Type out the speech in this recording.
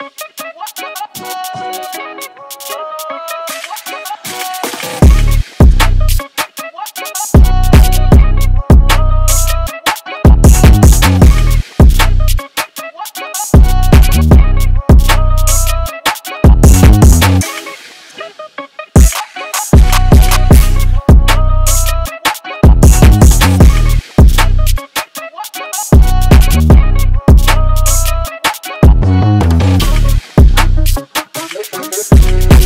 you. Thank